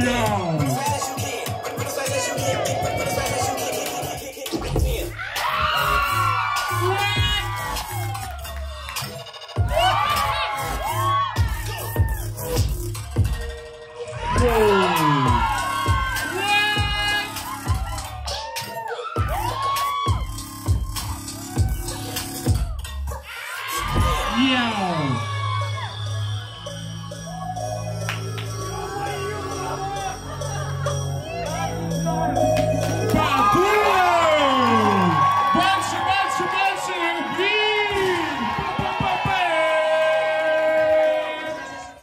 Yo. Yeah.